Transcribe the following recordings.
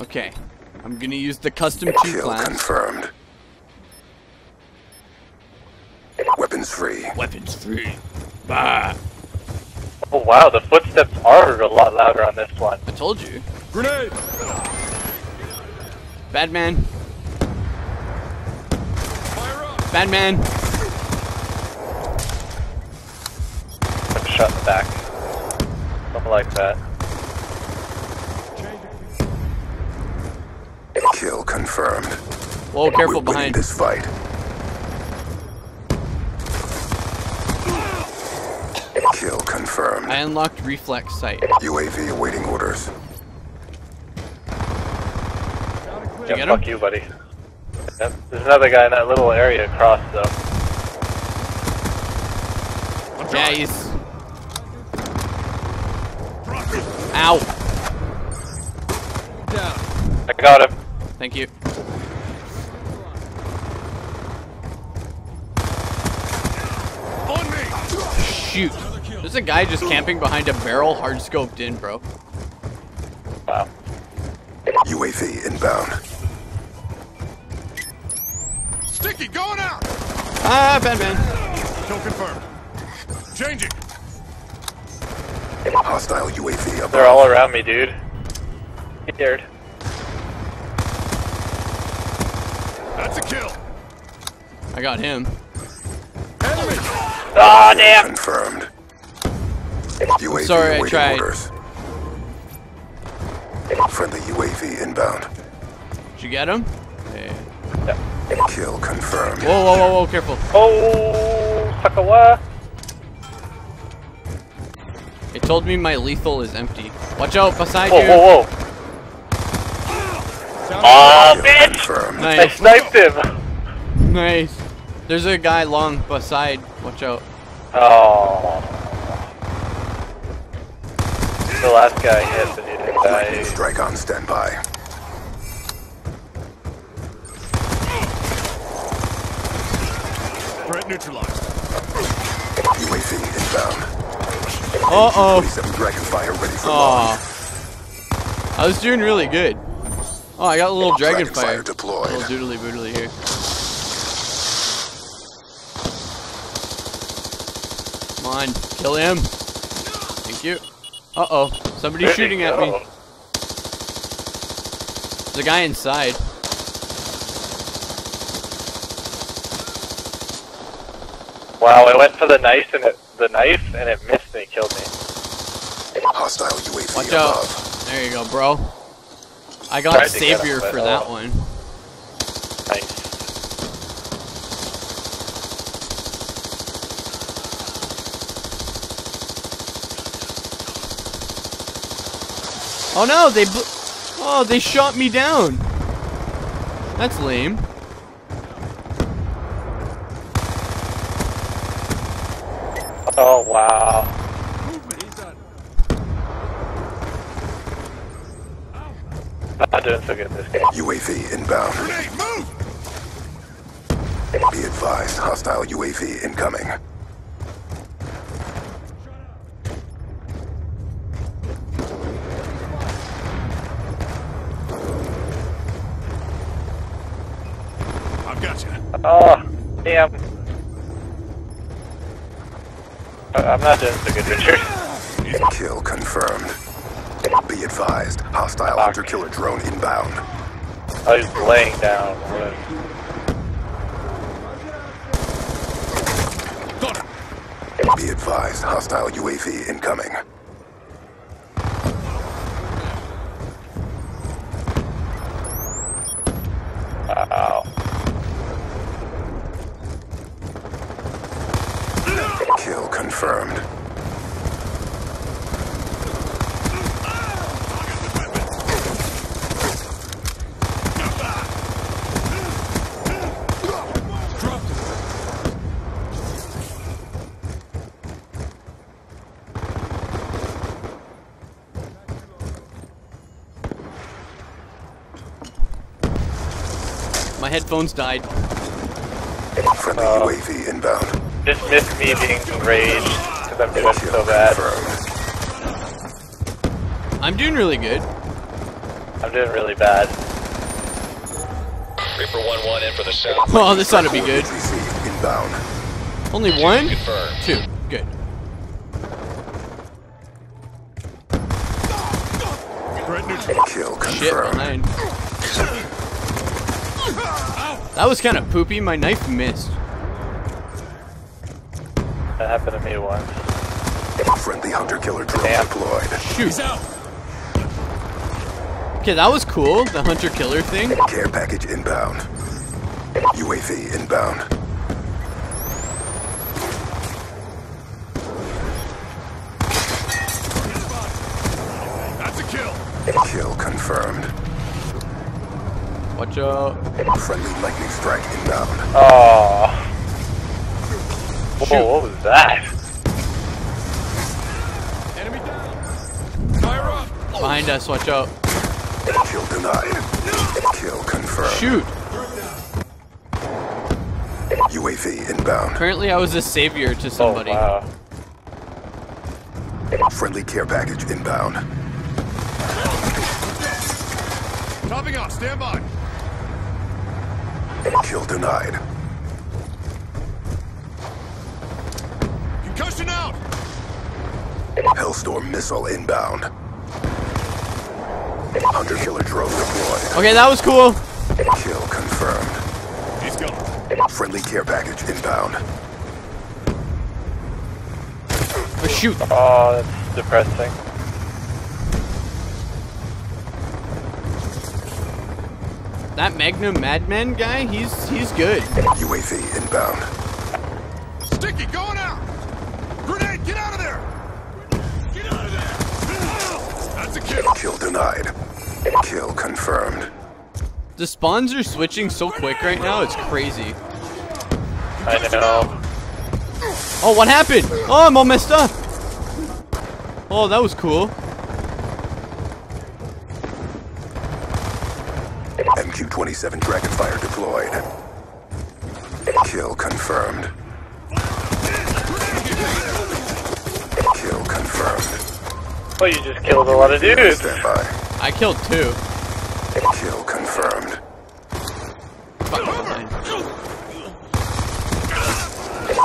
Okay. I'm gonna use the custom 2 Kill class. confirmed. Weapons free. Weapons free. Bah. Oh wow, the footsteps are a lot louder on this one. I told you. Grenade! Bad man. Fire up! Bad man. Took a shot in the back. Something like that. Kill confirmed. Whoa, careful We're behind. this fight. Kill confirmed. I unlocked reflex sight. UAV awaiting orders. Did you Yeah, get fuck him? you, buddy. Yep. There's another guy in that little area across, though. Yeah, he's. Ow. I got him. Thank you. On me! Shoot. There's a guy just camping behind a barrel, hard scoped in, bro. Wow. UAV inbound. Sticky, going out! Ah, bad man. Kill confirmed. Changing. Hostile UAV above. They're all around me, dude. Scared. That's a kill. I got him. Enemy! Ah, damn! Confirmed. UAV sorry, I tried. orders. Friendly UAV inbound. Did you get him? Hey. Kill confirmed. Whoa, whoa, whoa, whoa, careful. Oh, Sakawa. It told me my lethal is empty. Watch out, beside Whoa, you. whoa, whoa. whoa. Oh, bitch! Confirmed. I sniped him. nice. There's a guy long beside. Watch out. Oh. The last guy hit and he didn't die. strike on standby. Threat neutralized. UAV inbound. Uh oh. 47 Dragonfire ready for launch. Aw. I was doing really good. Oh, I got a little dragon fire. Dragonfire deployed. little doodly boodly here. Come on, kill him. Thank you. Uh oh, somebody's Where'd shooting at me. go? There's a guy inside. Wow, I went for the knife and it, the knife and it missed and it killed me. Hostile UAV Watch out. above. There you go, bro. I got Tried to get him, Savior for oh. that one. Nice. Oh no, they bl- Oh, they shot me down. That's lame. Oh wow. Not doing so good this game. UAV inbound. Grenade, move! Be advised, hostile UAV incoming. I- I'm not doing so good, Richard. Kill confirmed. Be advised, hostile hunter killer drone inbound. I was laying down. Be advised, hostile UAV incoming. Wow. Kill confirmed. Dropped it. My headphones died. Friendly Uh, UAV inbound. Just missed me being enraged because I'm doing so bad. confirmed. I'm doing really good. I'm doing really bad. Reaper 1-1 in for the south. Oh, this ought to be good. Inbound. Only one? Confirmed. Two. Good. Threat neutral. Kill Shit confirmed. behind. That was kind of poopy. My knife missed. That happened to me once. Friendly hunter-killer drone Damn. deployed. Shoot. He's out. Okay, that was cool. The hunter killer thing. Care package inbound. UAV inbound. Watch out. Friendly lightning strike inbound. Oh. Shoot. Whoa, what was that? Enemy down. Fire up. Behind us. Watch out. Kill denied. Kill confirmed. Shoot. UAV inbound. Currently, I was a savior to somebody. Oh, somebody. wow. Friendly care package inbound. Topping off. Stand by. Kill denied. Concussion out. Hellstorm missile inbound. Hunter killer drone deployed. Okay, that was cool. Kill confirmed. He's gone. Friendly care package inbound. Oh, shoot. Oh, that's depressing. That Magnum Madman guy, he's he's good. UAV inbound. Sticky going out. Grenade. Get out of there. Get out of there. That's a kill. Kill denied. Kill confirmed. The spawns are switching so quick right now, it's crazy. I know. Oh, what happened? Oh, I'm all messed up. Oh, that was cool. MQ-27 Dragonfire deployed. Kill confirmed. Kill confirmed. Well, you just killed a lot of dudes. Stand by. I killed two. Kill confirmed.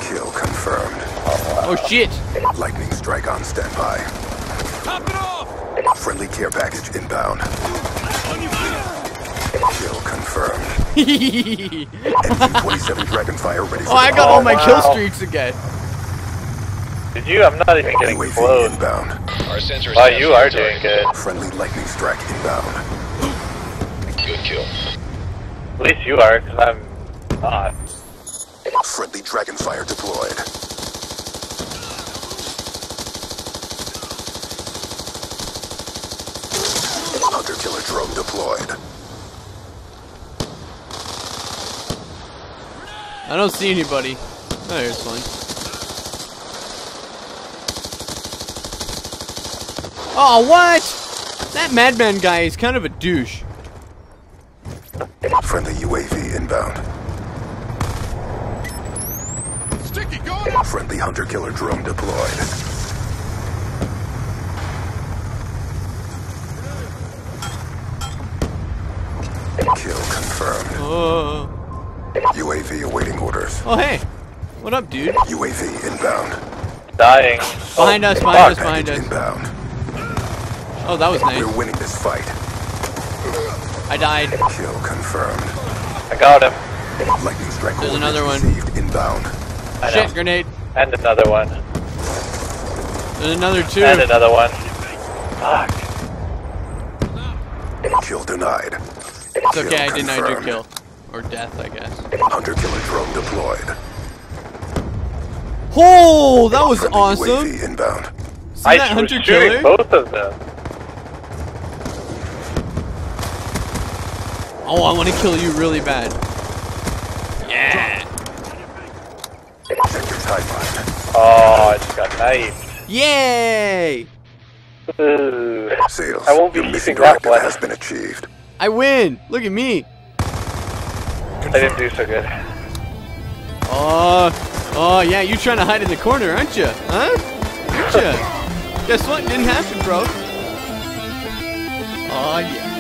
Kill confirmed. Oh shit. Lightning strike on standby. Top it off. Friendly care package inbound. 27 Dragonfire ready oh, I got all my wow. kill streaks again. Did you? I'm not even getting UAV close. inbound. Our sensors. Oh, you are doing good. Friendly lightning strike inbound. Good kill. At least you are, because I'm not. Friendly dragonfire deployed. Hunter killer drone deployed. I don't see anybody. Oh, there's one. Oh, what? That madman guy is kind of a douche. Friendly UAV inbound. Sticky going out. Friendly hunter killer drone deployed. Kill confirmed. Oh, UAV awaiting orders. oh hey. What up, dude? UAV inbound. Dying. Behind oh, us, behind us, behind Package us. inbound. Oh, that was nice. We're winning this fight. I died. Kill confirmed. I got him. Lightning strike There's coordinates another one. received inbound. I Shit, know. grenade. And another one. There's another two. And another one. Fuck. Kill denied. It's okay, I Kill denied your kill. Or death, I guess. Hunter killer drone deployed. Oh, that was Friendly awesome. UAV inbound. See I that was hunter shooting killer? both of them. Oh, I want to kill you really bad. Yeah. Check your timeline. Oh, I just got knifed. Yay! Ooh. Sales. I won't be your mission using that directive has been achieved. I win! Look at me! I didn't do so good. Oh, oh yeah, you trying to hide in the corner, aren't you? Huh? Aren't you? Guess what? Didn't happen, bro. Oh yeah.